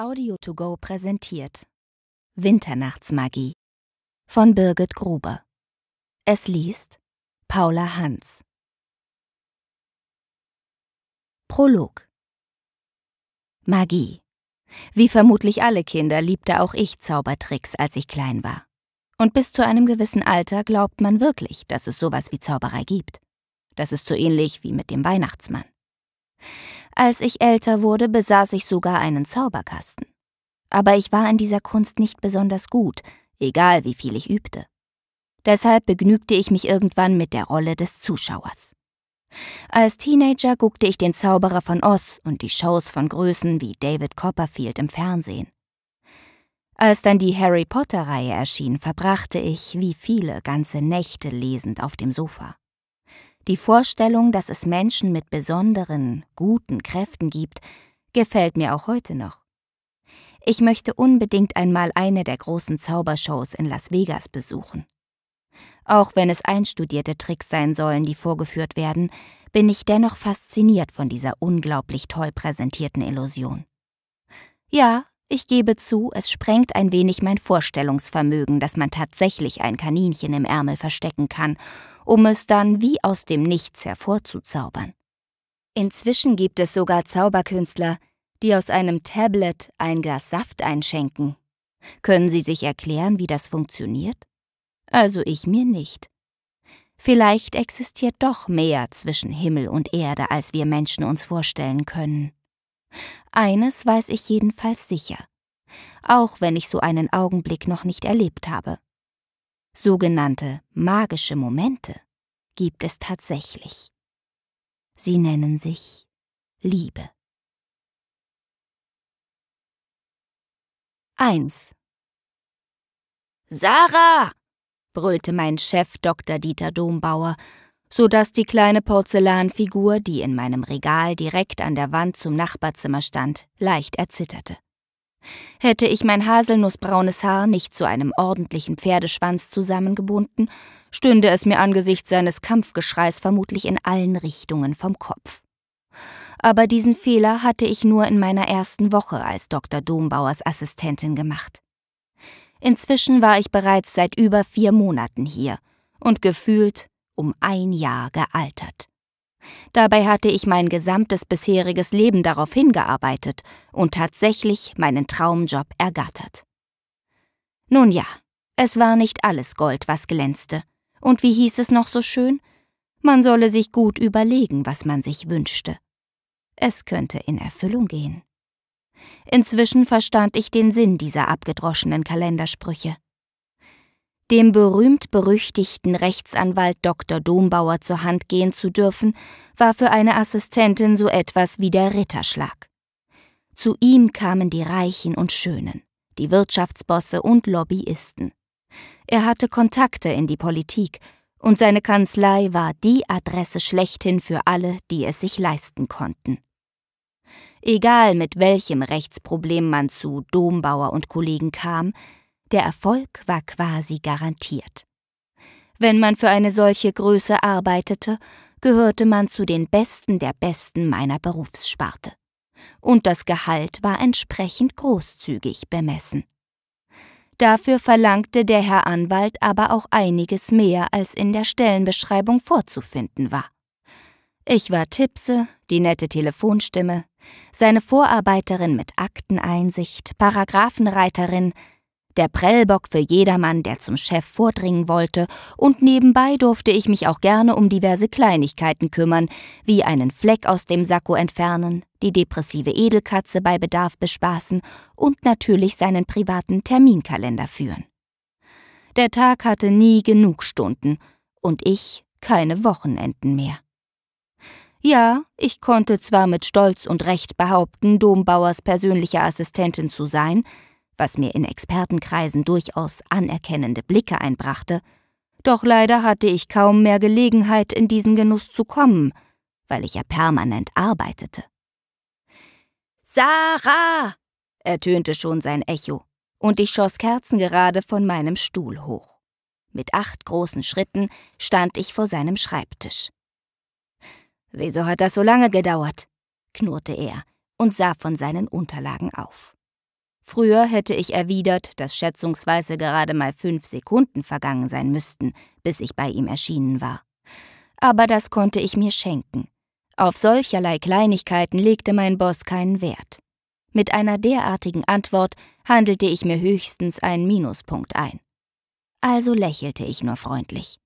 Audio to go präsentiert Winternachtsmagie von Birgit Gruber. Es liest Paula Hans. Prolog Magie. Wie vermutlich alle Kinder liebte auch ich Zaubertricks, als ich klein war. Und bis zu einem gewissen Alter glaubt man wirklich, dass es sowas wie Zauberei gibt. Das ist so ähnlich wie mit dem Weihnachtsmann. Als ich älter wurde, besaß ich sogar einen Zauberkasten. Aber ich war in dieser Kunst nicht besonders gut, egal wie viel ich übte. Deshalb begnügte ich mich irgendwann mit der Rolle des Zuschauers. Als Teenager guckte ich den Zauberer von Oz und die Shows von Größen wie David Copperfield im Fernsehen. Als dann die Harry Potter-Reihe erschien, verbrachte ich, wie viele, ganze Nächte lesend auf dem Sofa. Die Vorstellung, dass es Menschen mit besonderen, guten Kräften gibt, gefällt mir auch heute noch. Ich möchte unbedingt einmal eine der großen Zaubershows in Las Vegas besuchen. Auch wenn es einstudierte Tricks sein sollen, die vorgeführt werden, bin ich dennoch fasziniert von dieser unglaublich toll präsentierten Illusion. Ja, ich gebe zu, es sprengt ein wenig mein Vorstellungsvermögen, dass man tatsächlich ein Kaninchen im Ärmel verstecken kann um es dann wie aus dem Nichts hervorzuzaubern. Inzwischen gibt es sogar Zauberkünstler, die aus einem Tablet ein Glas Saft einschenken. Können Sie sich erklären, wie das funktioniert? Also ich mir nicht. Vielleicht existiert doch mehr zwischen Himmel und Erde, als wir Menschen uns vorstellen können. Eines weiß ich jedenfalls sicher, auch wenn ich so einen Augenblick noch nicht erlebt habe. Sogenannte magische Momente gibt es tatsächlich. Sie nennen sich Liebe. 1. Sarah! brüllte mein Chef Dr. Dieter Dombauer, so dass die kleine Porzellanfigur, die in meinem Regal direkt an der Wand zum Nachbarzimmer stand, leicht erzitterte. Hätte ich mein haselnussbraunes Haar nicht zu einem ordentlichen Pferdeschwanz zusammengebunden, stünde es mir angesichts seines Kampfgeschreis vermutlich in allen Richtungen vom Kopf. Aber diesen Fehler hatte ich nur in meiner ersten Woche als Dr. Dombauers Assistentin gemacht. Inzwischen war ich bereits seit über vier Monaten hier und gefühlt um ein Jahr gealtert. Dabei hatte ich mein gesamtes bisheriges Leben darauf hingearbeitet und tatsächlich meinen Traumjob ergattert. Nun ja, es war nicht alles Gold, was glänzte. Und wie hieß es noch so schön? Man solle sich gut überlegen, was man sich wünschte. Es könnte in Erfüllung gehen. Inzwischen verstand ich den Sinn dieser abgedroschenen Kalendersprüche. Dem berühmt-berüchtigten Rechtsanwalt Dr. Dombauer zur Hand gehen zu dürfen, war für eine Assistentin so etwas wie der Ritterschlag. Zu ihm kamen die Reichen und Schönen, die Wirtschaftsbosse und Lobbyisten. Er hatte Kontakte in die Politik, und seine Kanzlei war die Adresse schlechthin für alle, die es sich leisten konnten. Egal mit welchem Rechtsproblem man zu Dombauer und Kollegen kam, der Erfolg war quasi garantiert. Wenn man für eine solche Größe arbeitete, gehörte man zu den Besten der Besten meiner Berufssparte. Und das Gehalt war entsprechend großzügig bemessen. Dafür verlangte der Herr Anwalt aber auch einiges mehr, als in der Stellenbeschreibung vorzufinden war. Ich war Tipse, die nette Telefonstimme, seine Vorarbeiterin mit Akteneinsicht, Paragraphenreiterin, der Prellbock für jedermann, der zum Chef vordringen wollte, und nebenbei durfte ich mich auch gerne um diverse Kleinigkeiten kümmern, wie einen Fleck aus dem Sakko entfernen, die depressive Edelkatze bei Bedarf bespaßen und natürlich seinen privaten Terminkalender führen. Der Tag hatte nie genug Stunden und ich keine Wochenenden mehr. Ja, ich konnte zwar mit Stolz und Recht behaupten, Dombauers persönliche Assistentin zu sein, was mir in Expertenkreisen durchaus anerkennende Blicke einbrachte, doch leider hatte ich kaum mehr Gelegenheit, in diesen Genuss zu kommen, weil ich ja permanent arbeitete. Sarah! ertönte schon sein Echo, und ich schoss kerzengerade von meinem Stuhl hoch. Mit acht großen Schritten stand ich vor seinem Schreibtisch. Wieso hat das so lange gedauert? knurrte er und sah von seinen Unterlagen auf. Früher hätte ich erwidert, dass schätzungsweise gerade mal fünf Sekunden vergangen sein müssten, bis ich bei ihm erschienen war. Aber das konnte ich mir schenken. Auf solcherlei Kleinigkeiten legte mein Boss keinen Wert. Mit einer derartigen Antwort handelte ich mir höchstens einen Minuspunkt ein. Also lächelte ich nur freundlich.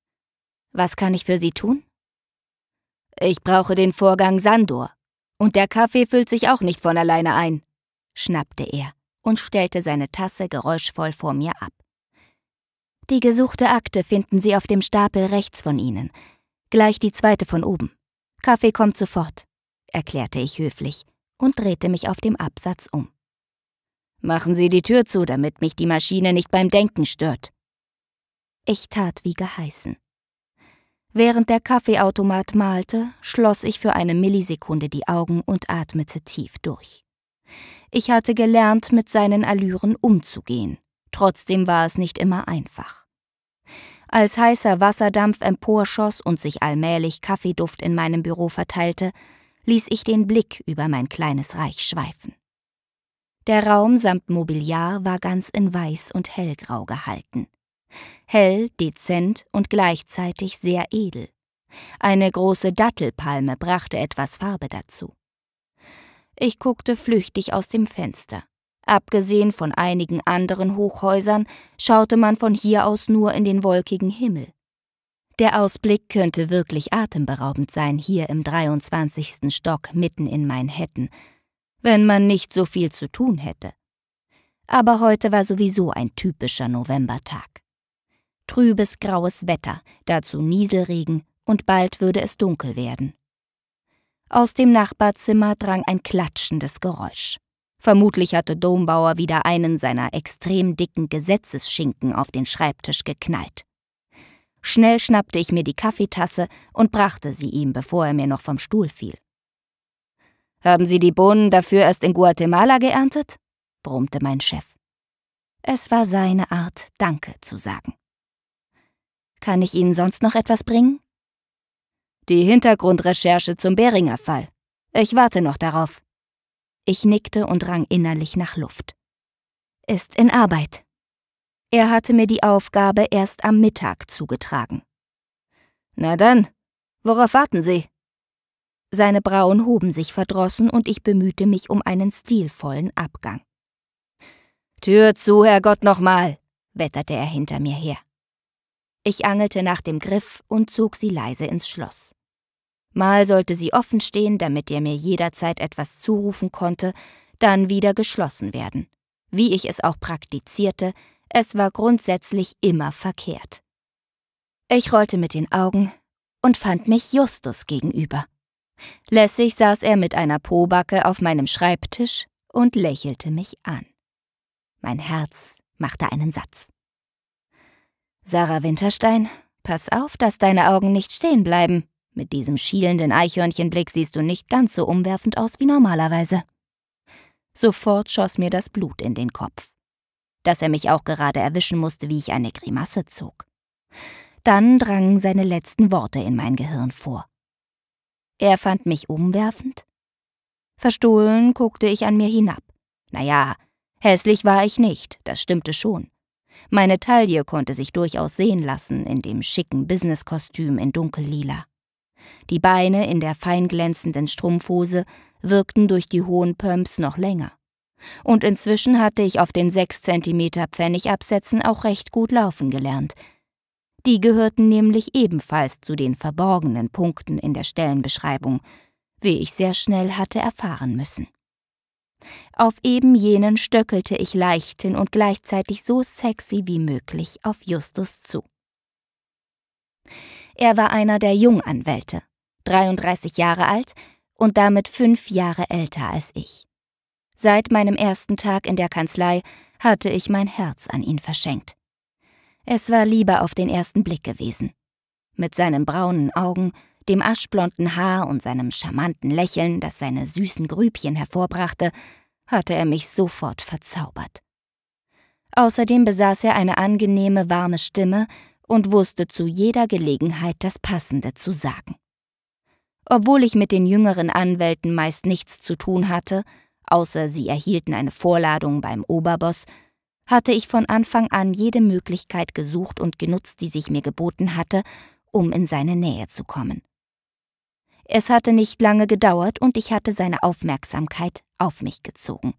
Was kann ich für Sie tun? Ich brauche den Vorgang Sandor. Und der Kaffee füllt sich auch nicht von alleine ein, schnappte er und stellte seine Tasse geräuschvoll vor mir ab. Die gesuchte Akte finden Sie auf dem Stapel rechts von Ihnen, gleich die zweite von oben. Kaffee kommt sofort, erklärte ich höflich und drehte mich auf dem Absatz um. Machen Sie die Tür zu, damit mich die Maschine nicht beim Denken stört. Ich tat wie geheißen. Während der Kaffeeautomat malte, schloss ich für eine Millisekunde die Augen und atmete tief durch. Ich hatte gelernt, mit seinen Allüren umzugehen. Trotzdem war es nicht immer einfach. Als heißer Wasserdampf emporschoss und sich allmählich Kaffeeduft in meinem Büro verteilte, ließ ich den Blick über mein kleines Reich schweifen. Der Raum samt Mobiliar war ganz in weiß und hellgrau gehalten. Hell, dezent und gleichzeitig sehr edel. Eine große Dattelpalme brachte etwas Farbe dazu. Ich guckte flüchtig aus dem Fenster. Abgesehen von einigen anderen Hochhäusern schaute man von hier aus nur in den wolkigen Himmel. Der Ausblick könnte wirklich atemberaubend sein hier im 23. Stock mitten in Manhattan, wenn man nicht so viel zu tun hätte. Aber heute war sowieso ein typischer Novembertag. Trübes graues Wetter, dazu Nieselregen und bald würde es dunkel werden. Aus dem Nachbarzimmer drang ein klatschendes Geräusch. Vermutlich hatte Dombauer wieder einen seiner extrem dicken Gesetzesschinken auf den Schreibtisch geknallt. Schnell schnappte ich mir die Kaffeetasse und brachte sie ihm, bevor er mir noch vom Stuhl fiel. Haben Sie die Bohnen dafür erst in Guatemala geerntet? brummte mein Chef. Es war seine Art, Danke zu sagen. Kann ich Ihnen sonst noch etwas bringen? Die Hintergrundrecherche zum Beringer Fall. Ich warte noch darauf. Ich nickte und rang innerlich nach Luft. Ist in Arbeit. Er hatte mir die Aufgabe erst am Mittag zugetragen. Na dann, worauf warten Sie? Seine Brauen hoben sich verdrossen und ich bemühte mich um einen stilvollen Abgang. Tür zu, Herrgott, nochmal, wetterte er hinter mir her. Ich angelte nach dem Griff und zog sie leise ins Schloss. Mal sollte sie offen stehen, damit er mir jederzeit etwas zurufen konnte, dann wieder geschlossen werden. Wie ich es auch praktizierte, es war grundsätzlich immer verkehrt. Ich rollte mit den Augen und fand mich Justus gegenüber. Lässig saß er mit einer Pobacke auf meinem Schreibtisch und lächelte mich an. Mein Herz machte einen Satz. Sarah Winterstein, pass auf, dass deine Augen nicht stehen bleiben. Mit diesem schielenden Eichhörnchenblick siehst du nicht ganz so umwerfend aus wie normalerweise. Sofort schoss mir das Blut in den Kopf dass er mich auch gerade erwischen musste, wie ich eine Grimasse zog. Dann drangen seine letzten Worte in mein Gehirn vor. Er fand mich umwerfend? Verstohlen guckte ich an mir hinab. Naja, hässlich war ich nicht, das stimmte schon. Meine Taille konnte sich durchaus sehen lassen in dem schicken Businesskostüm in dunkellila. Die Beine in der feinglänzenden Strumpfhose wirkten durch die hohen Pumps noch länger und inzwischen hatte ich auf den 6 cm Pfennigabsätzen auch recht gut laufen gelernt. Die gehörten nämlich ebenfalls zu den verborgenen Punkten in der Stellenbeschreibung, wie ich sehr schnell hatte erfahren müssen. Auf eben jenen stöckelte ich leichthin und gleichzeitig so sexy wie möglich auf Justus zu. Er war einer der Junganwälte, 33 Jahre alt und damit fünf Jahre älter als ich. Seit meinem ersten Tag in der Kanzlei hatte ich mein Herz an ihn verschenkt. Es war Liebe auf den ersten Blick gewesen. Mit seinen braunen Augen, dem aschblonden Haar und seinem charmanten Lächeln, das seine süßen Grübchen hervorbrachte, hatte er mich sofort verzaubert. Außerdem besaß er eine angenehme, warme Stimme und wusste zu jeder Gelegenheit das Passende zu sagen. Obwohl ich mit den jüngeren Anwälten meist nichts zu tun hatte, außer sie erhielten eine Vorladung beim Oberboss, hatte ich von Anfang an jede Möglichkeit gesucht und genutzt, die sich mir geboten hatte, um in seine Nähe zu kommen. Es hatte nicht lange gedauert und ich hatte seine Aufmerksamkeit auf mich gezogen.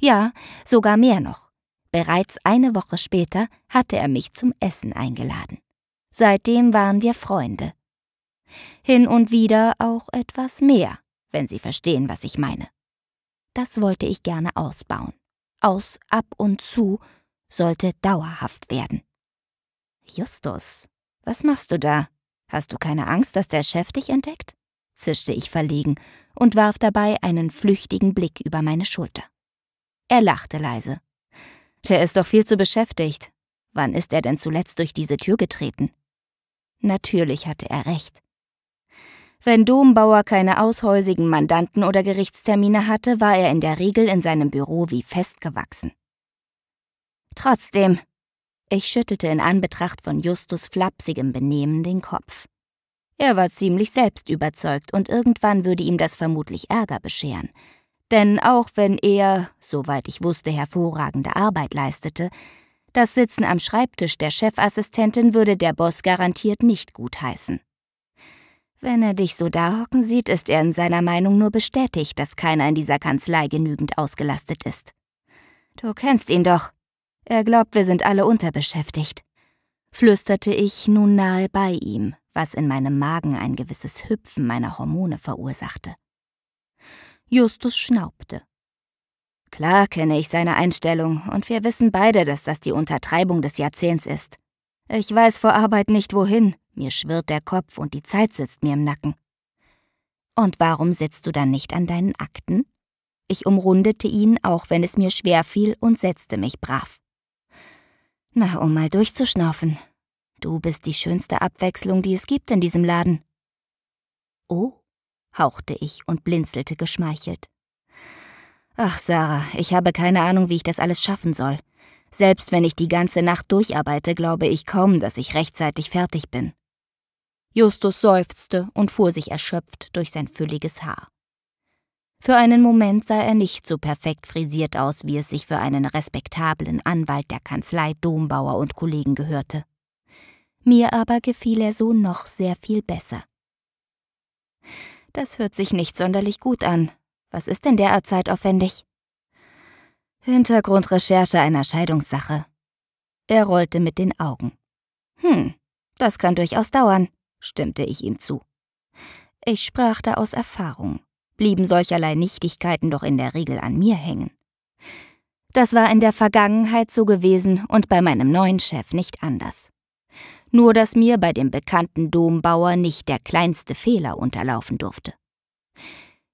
Ja, sogar mehr noch. Bereits eine Woche später hatte er mich zum Essen eingeladen. Seitdem waren wir Freunde. Hin und wieder auch etwas mehr, wenn Sie verstehen, was ich meine. Das wollte ich gerne ausbauen. Aus ab und zu sollte dauerhaft werden. Justus, was machst du da? Hast du keine Angst, dass der Chef dich entdeckt? Zischte ich verlegen und warf dabei einen flüchtigen Blick über meine Schulter. Er lachte leise. Der ist doch viel zu beschäftigt. Wann ist er denn zuletzt durch diese Tür getreten? Natürlich hatte er recht. Wenn Dombauer keine aushäusigen Mandanten oder Gerichtstermine hatte, war er in der Regel in seinem Büro wie festgewachsen. Trotzdem, ich schüttelte in Anbetracht von Justus flapsigem Benehmen den Kopf. Er war ziemlich selbstüberzeugt und irgendwann würde ihm das vermutlich Ärger bescheren. Denn auch wenn er, soweit ich wusste, hervorragende Arbeit leistete, das Sitzen am Schreibtisch der Chefassistentin würde der Boss garantiert nicht gutheißen. Wenn er dich so dahocken sieht, ist er in seiner Meinung nur bestätigt, dass keiner in dieser Kanzlei genügend ausgelastet ist. Du kennst ihn doch. Er glaubt, wir sind alle unterbeschäftigt, flüsterte ich nun nahe bei ihm, was in meinem Magen ein gewisses Hüpfen meiner Hormone verursachte. Justus schnaubte. Klar kenne ich seine Einstellung, und wir wissen beide, dass das die Untertreibung des Jahrzehnts ist. Ich weiß vor Arbeit nicht wohin, mir schwirrt der Kopf und die Zeit sitzt mir im Nacken. Und warum sitzt du dann nicht an deinen Akten? Ich umrundete ihn, auch wenn es mir schwer fiel, und setzte mich brav. Na, um mal durchzuschnaufen, Du bist die schönste Abwechslung, die es gibt in diesem Laden. Oh, hauchte ich und blinzelte geschmeichelt. Ach, Sarah, ich habe keine Ahnung, wie ich das alles schaffen soll. Selbst wenn ich die ganze Nacht durcharbeite, glaube ich kaum, dass ich rechtzeitig fertig bin. Justus seufzte und fuhr sich erschöpft durch sein fülliges Haar. Für einen Moment sah er nicht so perfekt frisiert aus, wie es sich für einen respektablen Anwalt der Kanzlei Dombauer und Kollegen gehörte mir aber gefiel er so noch sehr viel besser. Das hört sich nicht sonderlich gut an. Was ist denn derart zeitaufwendig? Hintergrundrecherche einer Scheidungssache. Er rollte mit den Augen. Hm, das kann durchaus dauern, stimmte ich ihm zu. Ich sprach da aus Erfahrung, blieben solcherlei Nichtigkeiten doch in der Regel an mir hängen. Das war in der Vergangenheit so gewesen und bei meinem neuen Chef nicht anders nur dass mir bei dem bekannten Dombauer nicht der kleinste Fehler unterlaufen durfte.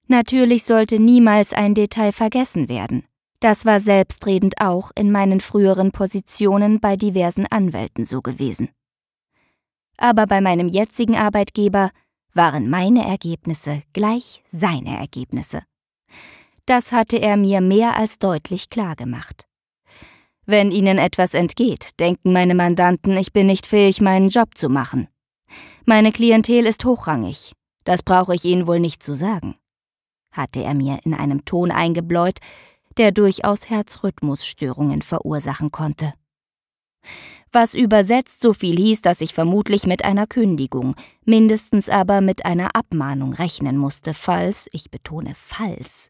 Natürlich sollte niemals ein Detail vergessen werden. Das war selbstredend auch in meinen früheren Positionen bei diversen Anwälten so gewesen. Aber bei meinem jetzigen Arbeitgeber waren meine Ergebnisse gleich seine Ergebnisse. Das hatte er mir mehr als deutlich klar gemacht. Wenn ihnen etwas entgeht, denken meine Mandanten, ich bin nicht fähig, meinen Job zu machen. Meine Klientel ist hochrangig, das brauche ich Ihnen wohl nicht zu sagen, hatte er mir in einem Ton eingebläut, der durchaus Herzrhythmusstörungen verursachen konnte. Was übersetzt so viel hieß, dass ich vermutlich mit einer Kündigung, mindestens aber mit einer Abmahnung rechnen musste, falls, ich betone falls,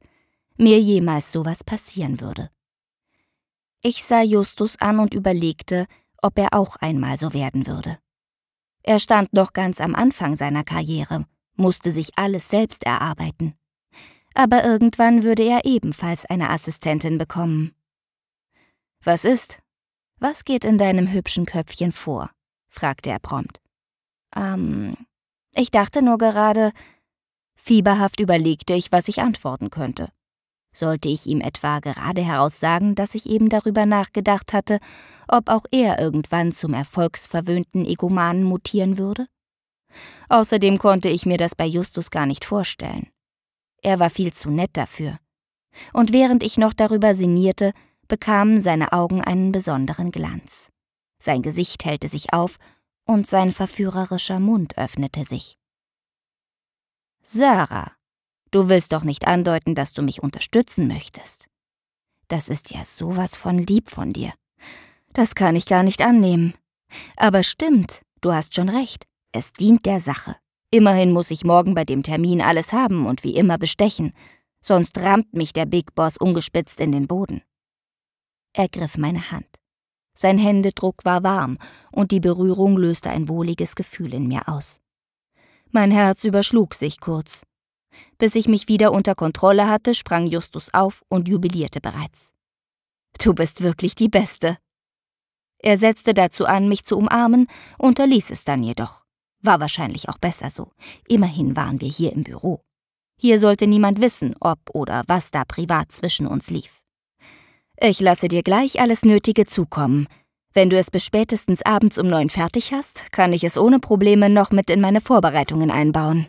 mir jemals sowas passieren würde. Ich sah Justus an und überlegte, ob er auch einmal so werden würde. Er stand noch ganz am Anfang seiner Karriere, musste sich alles selbst erarbeiten. Aber irgendwann würde er ebenfalls eine Assistentin bekommen. Was ist? Was geht in deinem hübschen Köpfchen vor? fragte er prompt. Ähm, ich dachte nur gerade. Fieberhaft überlegte ich, was ich antworten könnte. Sollte ich ihm etwa gerade heraus sagen, dass ich eben darüber nachgedacht hatte, ob auch er irgendwann zum erfolgsverwöhnten Egomanen mutieren würde? Außerdem konnte ich mir das bei Justus gar nicht vorstellen. Er war viel zu nett dafür. Und während ich noch darüber sinnierte, bekamen seine Augen einen besonderen Glanz. Sein Gesicht hellte sich auf und sein verführerischer Mund öffnete sich. Sarah, Du willst doch nicht andeuten, dass du mich unterstützen möchtest. Das ist ja sowas von lieb von dir. Das kann ich gar nicht annehmen. Aber stimmt, du hast schon recht. Es dient der Sache. Immerhin muss ich morgen bei dem Termin alles haben und wie immer bestechen, sonst rammt mich der Big Boss ungespitzt in den Boden. Er griff meine Hand. Sein Händedruck war warm und die Berührung löste ein wohliges Gefühl in mir aus. Mein Herz überschlug sich kurz. Bis ich mich wieder unter Kontrolle hatte, sprang Justus auf und jubilierte bereits. Du bist wirklich die Beste. Er setzte dazu an, mich zu umarmen, unterließ es dann jedoch. War wahrscheinlich auch besser so. Immerhin waren wir hier im Büro. Hier sollte niemand wissen, ob oder was da privat zwischen uns lief. Ich lasse dir gleich alles Nötige zukommen. Wenn du es bis spätestens abends um neun fertig hast, kann ich es ohne Probleme noch mit in meine Vorbereitungen einbauen.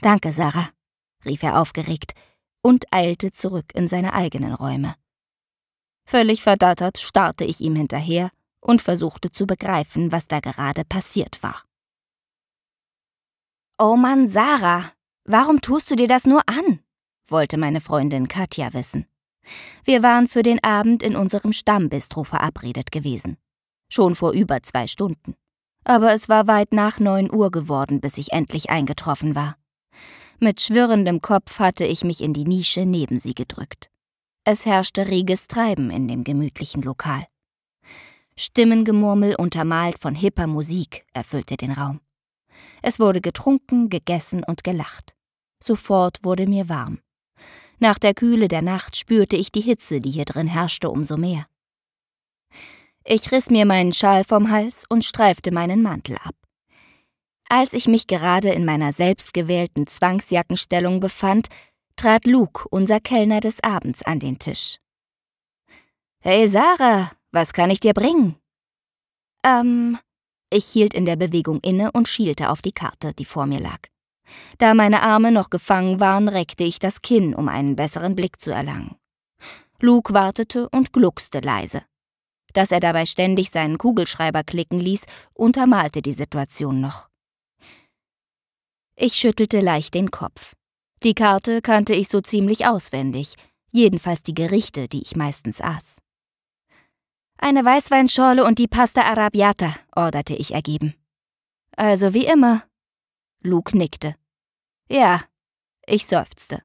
Danke, Sarah, rief er aufgeregt und eilte zurück in seine eigenen Räume. Völlig verdattert starrte ich ihm hinterher und versuchte zu begreifen, was da gerade passiert war. Oh Mann, Sarah, warum tust du dir das nur an? wollte meine Freundin Katja wissen. Wir waren für den Abend in unserem Stammbistro verabredet gewesen. Schon vor über zwei Stunden. Aber es war weit nach neun Uhr geworden, bis ich endlich eingetroffen war. Mit schwirrendem Kopf hatte ich mich in die Nische neben sie gedrückt. Es herrschte reges Treiben in dem gemütlichen Lokal. Stimmengemurmel untermalt von hipper Musik erfüllte den Raum. Es wurde getrunken, gegessen und gelacht. Sofort wurde mir warm. Nach der Kühle der Nacht spürte ich die Hitze, die hier drin herrschte, umso mehr. Ich riss mir meinen Schal vom Hals und streifte meinen Mantel ab. Als ich mich gerade in meiner selbstgewählten Zwangsjackenstellung befand, trat Luke, unser Kellner des Abends, an den Tisch. Hey Sarah, was kann ich dir bringen? Ähm, ich hielt in der Bewegung inne und schielte auf die Karte, die vor mir lag. Da meine Arme noch gefangen waren, reckte ich das Kinn, um einen besseren Blick zu erlangen. Luke wartete und gluckste leise. Dass er dabei ständig seinen Kugelschreiber klicken ließ, untermalte die Situation noch. Ich schüttelte leicht den Kopf. Die Karte kannte ich so ziemlich auswendig, jedenfalls die Gerichte, die ich meistens aß. Eine Weißweinschorle und die Pasta Arabiata, orderte ich ergeben. Also wie immer. Luke nickte. Ja, ich seufzte.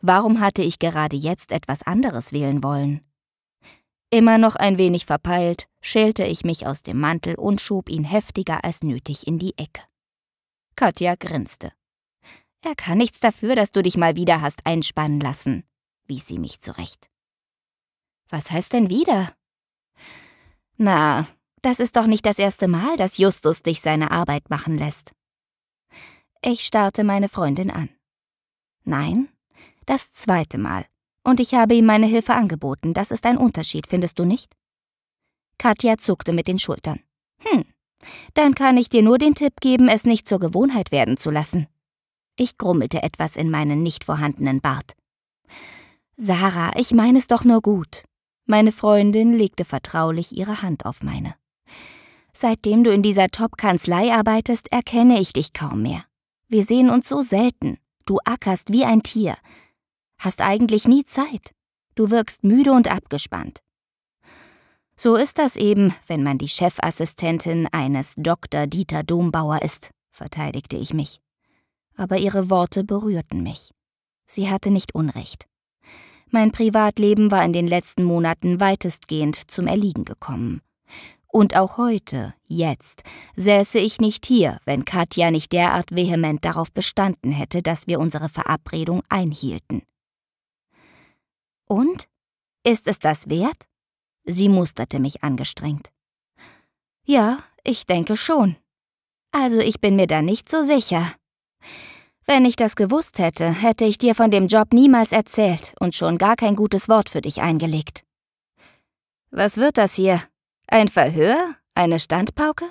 Warum hatte ich gerade jetzt etwas anderes wählen wollen? Immer noch ein wenig verpeilt, schälte ich mich aus dem Mantel und schob ihn heftiger als nötig in die Ecke. Katja grinste. Er kann nichts dafür, dass du dich mal wieder hast einspannen lassen, wies sie mich zurecht. Was heißt denn wieder? Na, das ist doch nicht das erste Mal, dass Justus dich seine Arbeit machen lässt. Ich starrte meine Freundin an. Nein, das zweite Mal. Und ich habe ihm meine Hilfe angeboten. Das ist ein Unterschied, findest du nicht? Katja zuckte mit den Schultern. Dann kann ich dir nur den Tipp geben, es nicht zur Gewohnheit werden zu lassen. Ich grummelte etwas in meinen nicht vorhandenen Bart. Sarah, ich meine es doch nur gut. Meine Freundin legte vertraulich ihre Hand auf meine. Seitdem du in dieser Top-Kanzlei arbeitest, erkenne ich dich kaum mehr. Wir sehen uns so selten. Du ackerst wie ein Tier. Hast eigentlich nie Zeit. Du wirkst müde und abgespannt. So ist das eben, wenn man die Chefassistentin eines Dr. Dieter Dombauer ist, verteidigte ich mich. Aber ihre Worte berührten mich. Sie hatte nicht Unrecht. Mein Privatleben war in den letzten Monaten weitestgehend zum Erliegen gekommen. Und auch heute, jetzt, säße ich nicht hier, wenn Katja nicht derart vehement darauf bestanden hätte, dass wir unsere Verabredung einhielten. Und? Ist es das wert? Sie musterte mich angestrengt. Ja, ich denke schon. Also ich bin mir da nicht so sicher. Wenn ich das gewusst hätte, hätte ich dir von dem Job niemals erzählt und schon gar kein gutes Wort für dich eingelegt. Was wird das hier? Ein Verhör? Eine Standpauke?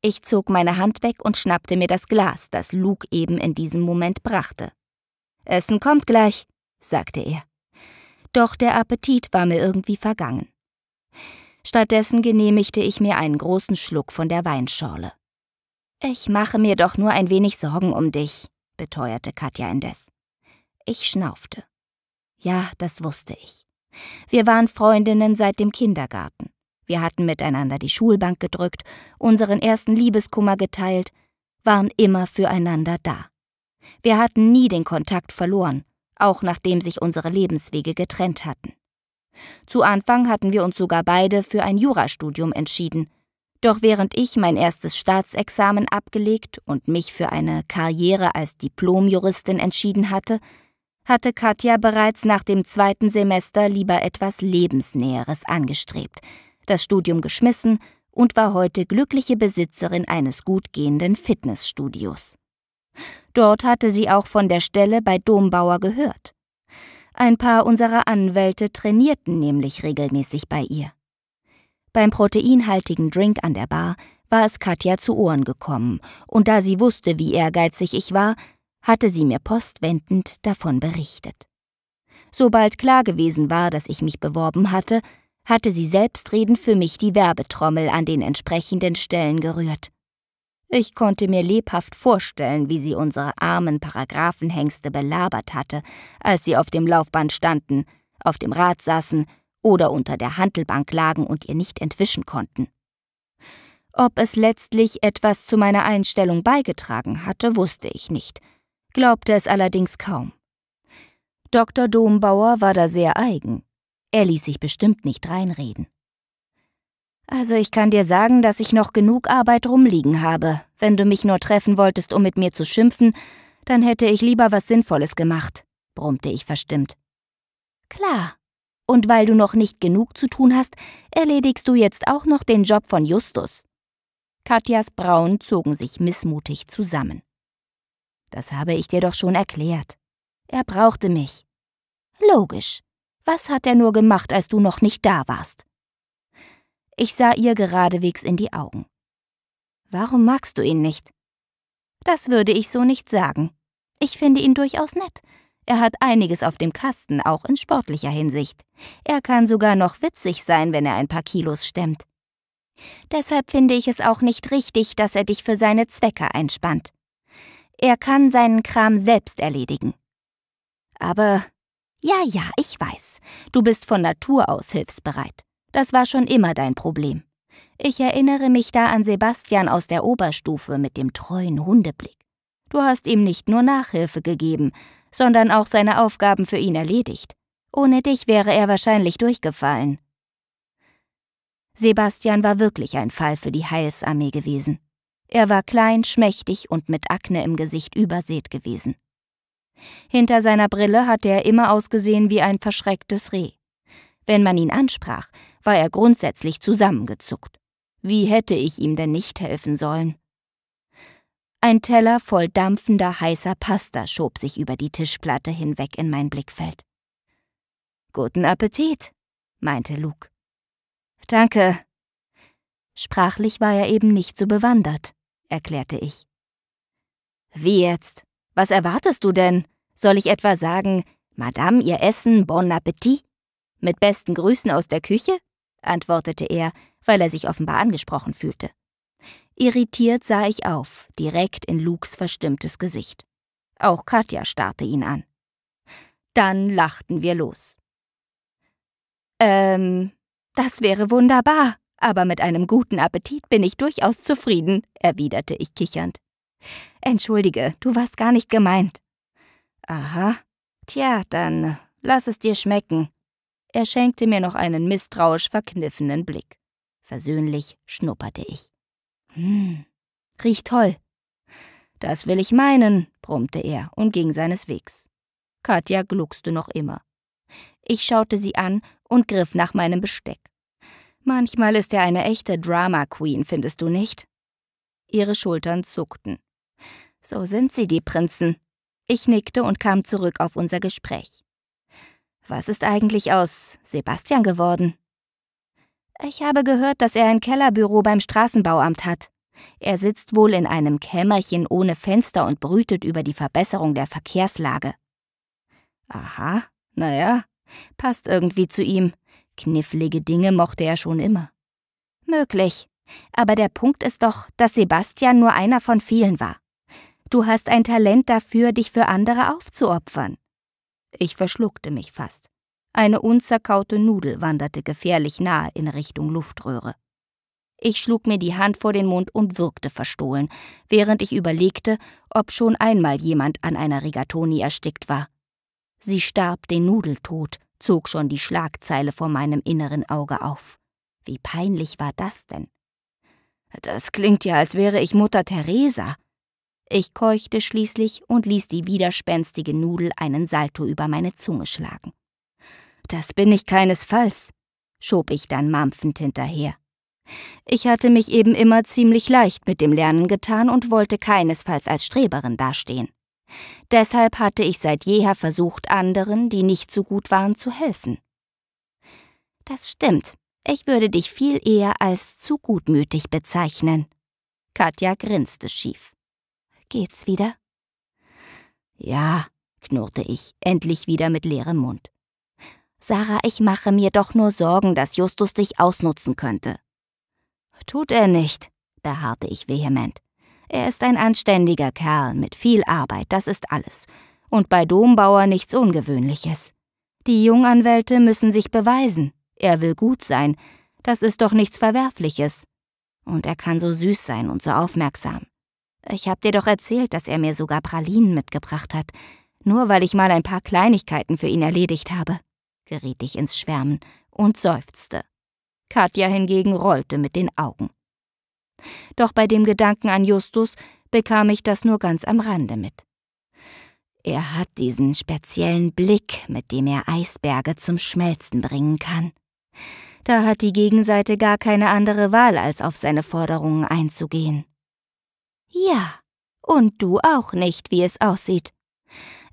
Ich zog meine Hand weg und schnappte mir das Glas, das Luke eben in diesem Moment brachte. Essen kommt gleich, sagte er. Doch der Appetit war mir irgendwie vergangen. Stattdessen genehmigte ich mir einen großen Schluck von der Weinschorle. Ich mache mir doch nur ein wenig Sorgen um dich, beteuerte Katja indes. Ich schnaufte. Ja, das wusste ich. Wir waren Freundinnen seit dem Kindergarten. Wir hatten miteinander die Schulbank gedrückt, unseren ersten Liebeskummer geteilt, waren immer füreinander da. Wir hatten nie den Kontakt verloren, auch nachdem sich unsere Lebenswege getrennt hatten. Zu Anfang hatten wir uns sogar beide für ein Jurastudium entschieden. Doch während ich mein erstes Staatsexamen abgelegt und mich für eine Karriere als Diplomjuristin entschieden hatte, hatte Katja bereits nach dem zweiten Semester lieber etwas Lebensnäheres angestrebt, das Studium geschmissen und war heute glückliche Besitzerin eines gut gehenden Fitnessstudios. Dort hatte sie auch von der Stelle bei Dombauer gehört. Ein paar unserer Anwälte trainierten nämlich regelmäßig bei ihr. Beim proteinhaltigen Drink an der Bar war es Katja zu Ohren gekommen, und da sie wusste, wie ehrgeizig ich war, hatte sie mir postwendend davon berichtet. Sobald klar gewesen war, dass ich mich beworben hatte, hatte sie selbstredend für mich die Werbetrommel an den entsprechenden Stellen gerührt. Ich konnte mir lebhaft vorstellen, wie sie unsere armen Paragraphenhengste belabert hatte, als sie auf dem Laufband standen, auf dem Rad saßen oder unter der Handelbank lagen und ihr nicht entwischen konnten. Ob es letztlich etwas zu meiner Einstellung beigetragen hatte, wusste ich nicht, glaubte es allerdings kaum. Dr. Dombauer war da sehr eigen. Er ließ sich bestimmt nicht reinreden. Also ich kann dir sagen, dass ich noch genug Arbeit rumliegen habe. Wenn du mich nur treffen wolltest, um mit mir zu schimpfen, dann hätte ich lieber was Sinnvolles gemacht, brummte ich verstimmt. Klar. Und weil du noch nicht genug zu tun hast, erledigst du jetzt auch noch den Job von Justus. Katjas Brauen zogen sich missmutig zusammen. Das habe ich dir doch schon erklärt. Er brauchte mich. Logisch. Was hat er nur gemacht, als du noch nicht da warst? Ich sah ihr geradewegs in die Augen. Warum magst du ihn nicht? Das würde ich so nicht sagen. Ich finde ihn durchaus nett. Er hat einiges auf dem Kasten, auch in sportlicher Hinsicht. Er kann sogar noch witzig sein, wenn er ein paar Kilos stemmt. Deshalb finde ich es auch nicht richtig, dass er dich für seine Zwecke einspannt. Er kann seinen Kram selbst erledigen. Aber ja, ja, ich weiß. Du bist von Natur aus hilfsbereit. Das war schon immer dein Problem. Ich erinnere mich da an Sebastian aus der Oberstufe mit dem treuen Hundeblick. Du hast ihm nicht nur Nachhilfe gegeben, sondern auch seine Aufgaben für ihn erledigt. Ohne dich wäre er wahrscheinlich durchgefallen. Sebastian war wirklich ein Fall für die Heilsarmee gewesen. Er war klein, schmächtig und mit Akne im Gesicht übersät gewesen. Hinter seiner Brille hatte er immer ausgesehen wie ein verschrecktes Reh. Wenn man ihn ansprach, war er grundsätzlich zusammengezuckt. Wie hätte ich ihm denn nicht helfen sollen? Ein Teller voll dampfender, heißer Pasta schob sich über die Tischplatte hinweg in mein Blickfeld. Guten Appetit, meinte Luke. Danke. Sprachlich war er eben nicht so bewandert, erklärte ich. Wie jetzt? Was erwartest du denn? Soll ich etwa sagen, Madame, ihr Essen, bon appetit? Mit besten Grüßen aus der Küche? antwortete er, weil er sich offenbar angesprochen fühlte. Irritiert sah ich auf, direkt in Lukes verstimmtes Gesicht. Auch Katja starrte ihn an. Dann lachten wir los. Ähm, das wäre wunderbar, aber mit einem guten Appetit bin ich durchaus zufrieden, erwiderte ich kichernd. Entschuldige, du warst gar nicht gemeint. Aha. Tja, dann lass es dir schmecken. Er schenkte mir noch einen misstrauisch verkniffenen Blick. Versöhnlich schnupperte ich. Hm, riecht toll. Das will ich meinen, brummte er und ging seines Wegs. Katja gluckste noch immer. Ich schaute sie an und griff nach meinem Besteck. Manchmal ist er eine echte Drama Queen, findest du nicht? Ihre Schultern zuckten. So sind sie, die Prinzen. Ich nickte und kam zurück auf unser Gespräch. Was ist eigentlich aus Sebastian geworden? Ich habe gehört, dass er ein Kellerbüro beim Straßenbauamt hat. Er sitzt wohl in einem Kämmerchen ohne Fenster und brütet über die Verbesserung der Verkehrslage. Aha, naja, passt irgendwie zu ihm. Knifflige Dinge mochte er schon immer. Möglich. Aber der Punkt ist doch, dass Sebastian nur einer von vielen war. Du hast ein Talent dafür, dich für andere aufzuopfern. Ich verschluckte mich fast. Eine unzerkaute Nudel wanderte gefährlich nahe in Richtung Luftröhre. Ich schlug mir die Hand vor den Mund und würgte verstohlen, während ich überlegte, ob schon einmal jemand an einer Rigatoni erstickt war. Sie starb den Nudeltod, zog schon die Schlagzeile vor meinem inneren Auge auf. Wie peinlich war das denn? Das klingt ja, als wäre ich Mutter Teresa. Ich keuchte schließlich und ließ die widerspenstige Nudel einen Salto über meine Zunge schlagen. Das bin ich keinesfalls, schob ich dann mampfend hinterher. Ich hatte mich eben immer ziemlich leicht mit dem Lernen getan und wollte keinesfalls als Streberin dastehen. Deshalb hatte ich seit jeher versucht, anderen, die nicht so gut waren, zu helfen. Das stimmt. Ich würde dich viel eher als zu gutmütig bezeichnen. Katja grinste schief. Geht's wieder? Ja, knurrte ich, endlich wieder mit leerem Mund. Sarah, ich mache mir doch nur Sorgen, dass Justus dich ausnutzen könnte. Tut er nicht, beharrte ich vehement. Er ist ein anständiger Kerl mit viel Arbeit, das ist alles. Und bei Dombauer nichts Ungewöhnliches. Die Junganwälte müssen sich beweisen. Er will gut sein. Das ist doch nichts Verwerfliches. Und er kann so süß sein und so aufmerksam. Ich hab dir doch erzählt, dass er mir sogar Pralinen mitgebracht hat, nur weil ich mal ein paar Kleinigkeiten für ihn erledigt habe geriet ich ins Schwärmen und seufzte. Katja hingegen rollte mit den Augen. Doch bei dem Gedanken an Justus bekam ich das nur ganz am Rande mit. Er hat diesen speziellen Blick, mit dem er Eisberge zum Schmelzen bringen kann. Da hat die Gegenseite gar keine andere Wahl, als auf seine Forderungen einzugehen. Ja, und du auch nicht, wie es aussieht.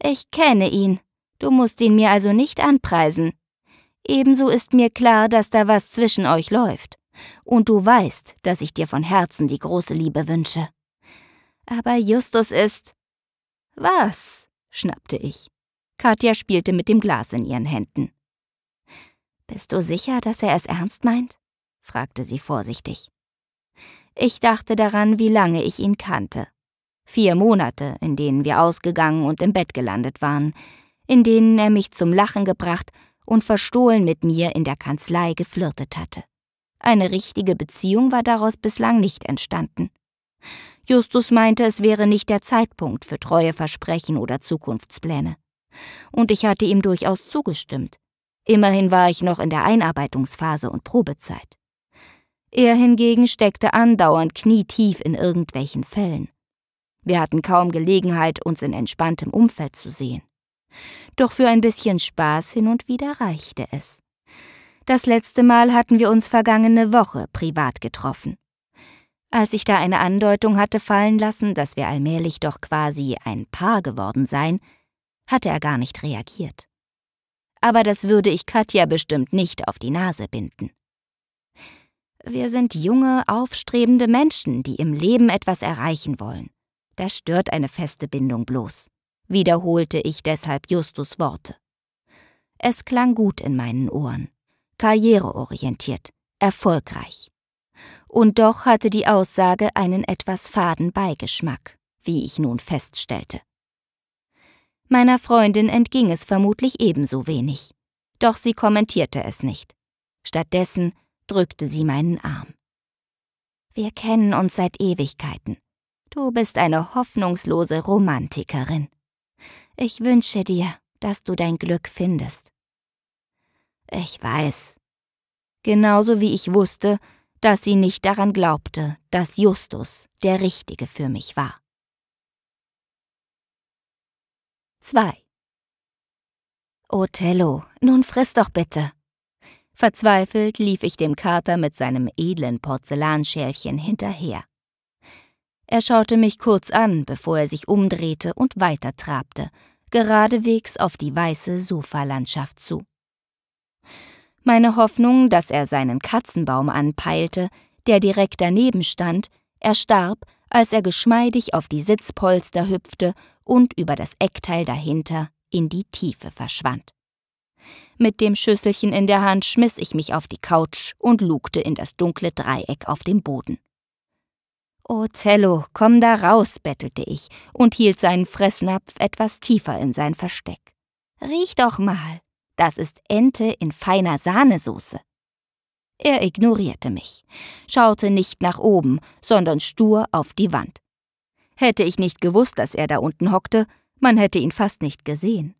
Ich kenne ihn, Du musst ihn mir also nicht anpreisen. Ebenso ist mir klar, dass da was zwischen euch läuft. Und du weißt, dass ich dir von Herzen die große Liebe wünsche. Aber Justus ist. Was? schnappte ich. Katja spielte mit dem Glas in ihren Händen. Bist du sicher, dass er es ernst meint? fragte sie vorsichtig. Ich dachte daran, wie lange ich ihn kannte. Vier Monate, in denen wir ausgegangen und im Bett gelandet waren, in denen er mich zum Lachen gebracht und verstohlen mit mir in der Kanzlei geflirtet hatte. Eine richtige Beziehung war daraus bislang nicht entstanden. Justus meinte, es wäre nicht der Zeitpunkt für treue Versprechen oder Zukunftspläne. Und ich hatte ihm durchaus zugestimmt. Immerhin war ich noch in der Einarbeitungsphase und Probezeit. Er hingegen steckte andauernd knietief in irgendwelchen Fällen. Wir hatten kaum Gelegenheit, uns in entspanntem Umfeld zu sehen. Doch für ein bisschen Spaß hin und wieder reichte es. Das letzte Mal hatten wir uns vergangene Woche privat getroffen. Als ich da eine Andeutung hatte fallen lassen, dass wir allmählich doch quasi ein Paar geworden seien, hatte er gar nicht reagiert. Aber das würde ich Katja bestimmt nicht auf die Nase binden. Wir sind junge, aufstrebende Menschen, die im Leben etwas erreichen wollen. Da stört eine feste Bindung bloß wiederholte ich deshalb Justus Worte. Es klang gut in meinen Ohren, karriereorientiert, erfolgreich. Und doch hatte die Aussage einen etwas faden Beigeschmack, wie ich nun feststellte. Meiner Freundin entging es vermutlich ebenso wenig, doch sie kommentierte es nicht. Stattdessen drückte sie meinen Arm. Wir kennen uns seit Ewigkeiten. Du bist eine hoffnungslose Romantikerin. Ich wünsche dir, dass du dein Glück findest. Ich weiß. Genauso wie ich wusste, dass sie nicht daran glaubte, dass Justus der Richtige für mich war. 2. Othello, nun friss doch bitte. Verzweifelt lief ich dem Kater mit seinem edlen Porzellanschälchen hinterher. Er schaute mich kurz an, bevor er sich umdrehte und weitertrabte, geradewegs auf die weiße Sofalandschaft zu. Meine Hoffnung, dass er seinen Katzenbaum anpeilte, der direkt daneben stand, erstarb, als er geschmeidig auf die Sitzpolster hüpfte und über das Eckteil dahinter in die Tiefe verschwand. Mit dem Schüsselchen in der Hand schmiss ich mich auf die Couch und lugte in das dunkle Dreieck auf dem Boden. Othello, komm da raus, bettelte ich und hielt seinen Fressnapf etwas tiefer in sein Versteck. Riech doch mal, das ist Ente in feiner Sahnesoße. Er ignorierte mich, schaute nicht nach oben, sondern stur auf die Wand. Hätte ich nicht gewusst, dass er da unten hockte, man hätte ihn fast nicht gesehen.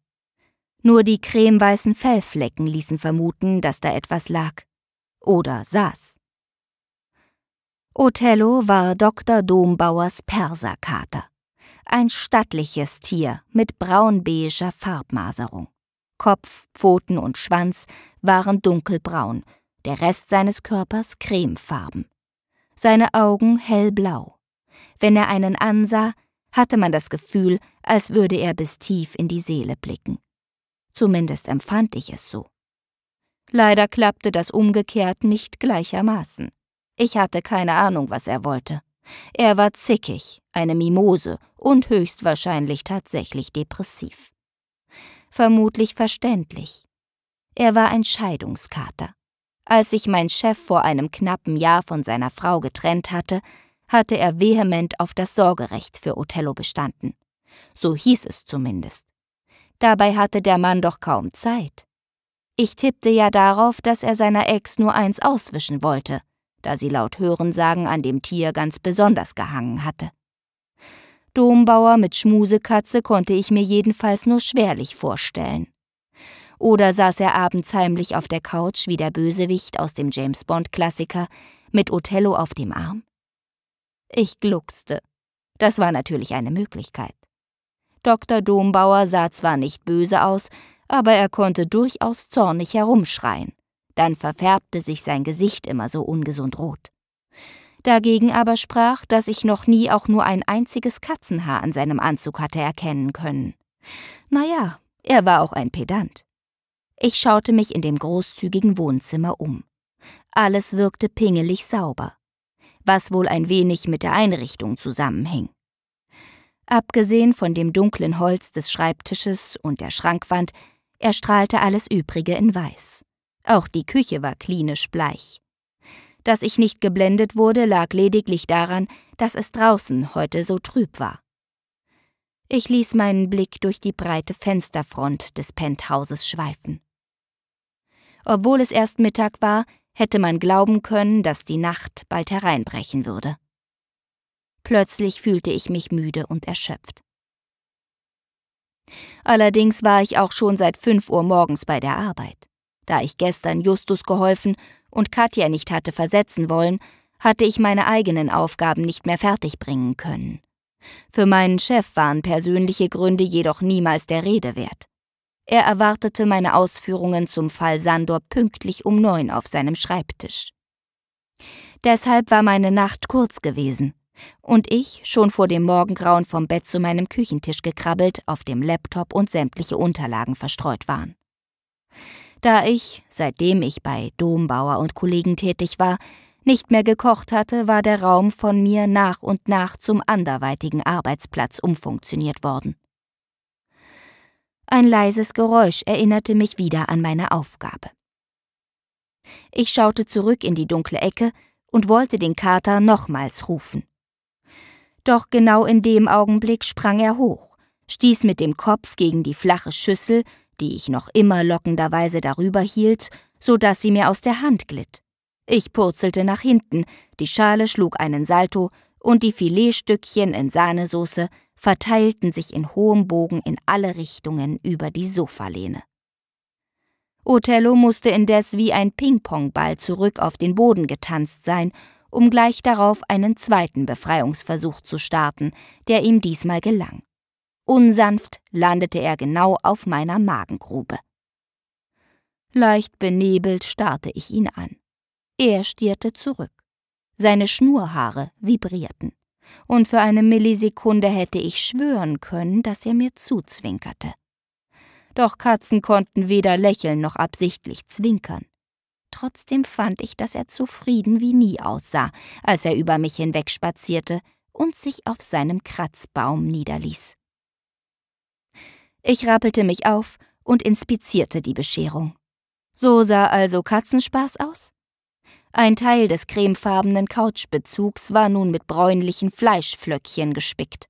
Nur die cremeweißen Fellflecken ließen vermuten, dass da etwas lag. Oder saß. Othello war Dr. Dombauers Perserkater. Ein stattliches Tier mit braunbeiger Farbmaserung. Kopf, Pfoten und Schwanz waren dunkelbraun, der Rest seines Körpers cremefarben. Seine Augen hellblau. Wenn er einen ansah, hatte man das Gefühl, als würde er bis tief in die Seele blicken. Zumindest empfand ich es so. Leider klappte das umgekehrt nicht gleichermaßen. Ich hatte keine Ahnung, was er wollte. Er war zickig, eine Mimose und höchstwahrscheinlich tatsächlich depressiv. Vermutlich verständlich. Er war ein Scheidungskater. Als sich mein Chef vor einem knappen Jahr von seiner Frau getrennt hatte, hatte er vehement auf das Sorgerecht für Othello bestanden. So hieß es zumindest. Dabei hatte der Mann doch kaum Zeit. Ich tippte ja darauf, dass er seiner Ex nur eins auswischen wollte, da sie laut Hörensagen an dem Tier ganz besonders gehangen hatte. Dombauer mit Schmusekatze konnte ich mir jedenfalls nur schwerlich vorstellen. Oder saß er abends heimlich auf der Couch wie der Bösewicht aus dem James Bond-Klassiker mit Othello auf dem Arm? Ich gluckste. Das war natürlich eine Möglichkeit. Dr. Dombauer sah zwar nicht böse aus, aber er konnte durchaus zornig herumschreien. Dann verfärbte sich sein Gesicht immer so ungesund rot. Dagegen aber sprach, dass ich noch nie auch nur ein einziges Katzenhaar an seinem Anzug hatte erkennen können. Naja, er war auch ein Pedant. Ich schaute mich in dem großzügigen Wohnzimmer um. Alles wirkte pingelig sauber was wohl ein wenig mit der Einrichtung zusammenhing. Abgesehen von dem dunklen Holz des Schreibtisches und der Schrankwand erstrahlte alles Übrige in Weiß. Auch die Küche war klinisch bleich. Dass ich nicht geblendet wurde, lag lediglich daran, dass es draußen heute so trüb war. Ich ließ meinen Blick durch die breite Fensterfront des Penthauses schweifen. Obwohl es erst Mittag war, hätte man glauben können, dass die Nacht bald hereinbrechen würde. Plötzlich fühlte ich mich müde und erschöpft. Allerdings war ich auch schon seit fünf Uhr morgens bei der Arbeit. Da ich gestern Justus geholfen und Katja nicht hatte versetzen wollen, hatte ich meine eigenen Aufgaben nicht mehr fertigbringen können. Für meinen Chef waren persönliche Gründe jedoch niemals der Rede wert. Er erwartete meine Ausführungen zum Fall Sandor pünktlich um neun auf seinem Schreibtisch. Deshalb war meine Nacht kurz gewesen und ich schon vor dem Morgengrauen vom Bett zu meinem Küchentisch gekrabbelt, auf dem Laptop und sämtliche Unterlagen verstreut waren. Da ich, seitdem ich bei Dombauer und Kollegen tätig war, nicht mehr gekocht hatte, war der Raum von mir nach und nach zum anderweitigen Arbeitsplatz umfunktioniert worden. Ein leises Geräusch erinnerte mich wieder an meine Aufgabe. Ich schaute zurück in die dunkle Ecke und wollte den Kater nochmals rufen. Doch genau in dem Augenblick sprang er hoch, stieß mit dem Kopf gegen die flache Schüssel, die ich noch immer lockenderweise darüber hielt, so dass sie mir aus der Hand glitt. Ich purzelte nach hinten, die Schale schlug einen Salto und die Filetstückchen in Sahnesoße verteilten sich in hohem Bogen in alle Richtungen über die Sofalehne. Othello musste indes wie ein Ping-Pong-Ball zurück auf den Boden getanzt sein, um gleich darauf einen zweiten Befreiungsversuch zu starten, der ihm diesmal gelang. Unsanft landete er genau auf meiner Magengrube. Leicht benebelt starrte ich ihn an. Er stierte zurück. Seine Schnurhaare vibrierten und für eine Millisekunde hätte ich schwören können, dass er mir zuzwinkerte. Doch Katzen konnten weder lächeln noch absichtlich zwinkern. Trotzdem fand ich, dass er zufrieden wie nie aussah, als er über mich hinwegspazierte und sich auf seinem Kratzbaum niederließ. Ich rappelte mich auf und inspizierte die Bescherung. So sah also Katzenspaß aus? Ein Teil des cremefarbenen Couchbezugs war nun mit bräunlichen Fleischflöckchen gespickt.